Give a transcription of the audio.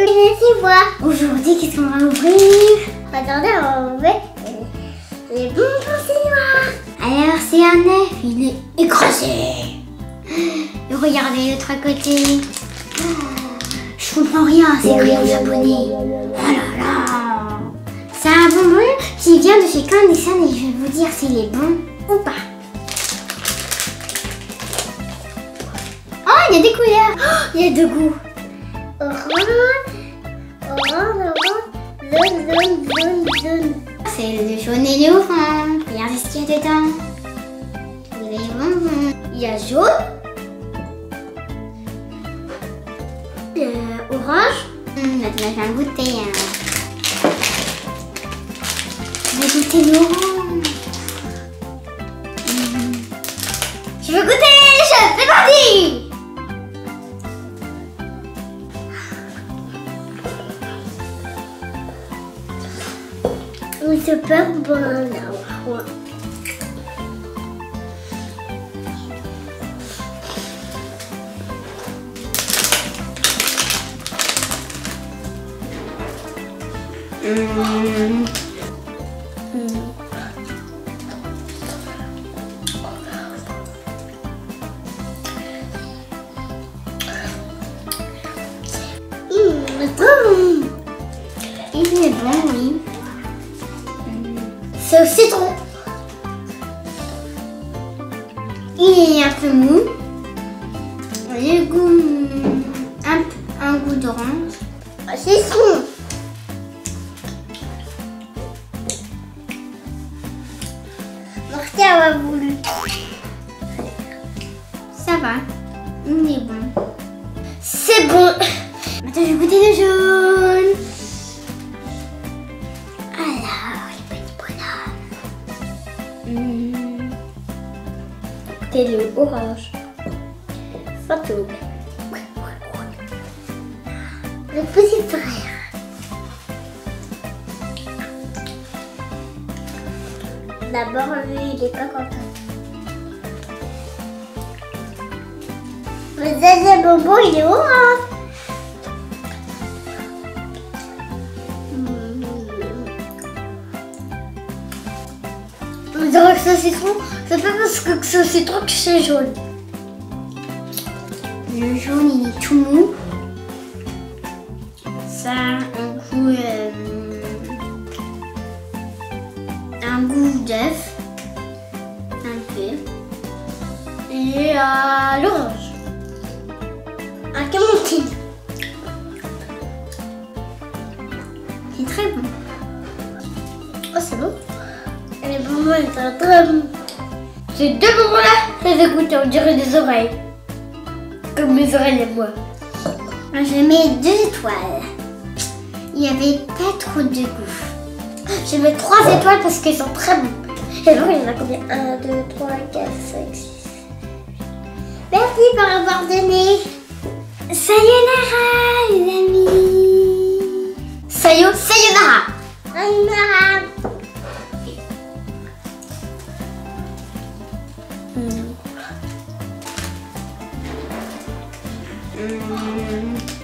Aujourd'hui, qu'est-ce qu'on va ouvrir Attendez, on va ouvrir les bonbons noirs. Alors, c'est un œuf, il est écrasé. Regardez l'autre à côté. Je comprends rien, c'est écrit en japonais. Oh là là C'est un bonbon qui vient de chez Candyson et je vais vous dire s'il est bon ou pas. Oh, il y a des couleurs. Oh, il y a deux goûts. Orange, orange, orange, jaune, jaune, jaune, jaune. C'est le jaune et le orange. Regardez ce qu'il y a dedans. Il y a jaune. Le orange. Hum, maintenant, je vais goûter. Hein. Je vais goûter l'orange. Hum. Je veux goûter? Choses. C'est parti Oui, c'est pas bon là. Mmh. Mmh, c'est bon. Il est bon, oui. C'est au citron. Il est un peu mou. Le goût, un, un goût d'orange. Citron. Martin a voulu. Ça va. Il est bon. C'est bon. Maintenant, je vais goûter le jaune. Mmh. Le orange. Photo. Le petit frère. D'abord, lui, il est pas content. Le deuxième bonbon, il est orange. Que c'est citron. C'est pas parce que c'est citron que c'est jaune. Le jaune, il est tout mou. Ça a un goût... euh, un goût d'œuf. Un peu. Et euh, l'orange. Un clémentine. C'est très bon. Oh, c'est bon. Les bonbons, ils sont très bons. Ces deux bonbons-là, fait goûter, on dirait des oreilles. Comme mes oreilles à moi. Je mets deux étoiles. Il y avait pas trop de goût. Je mets trois étoiles parce qu'ils sont très bons. Et alors, il y en a combien? 1, 2, 3, 4, 5, 6. Merci pour avoir donné. Sayonara, 음. 음.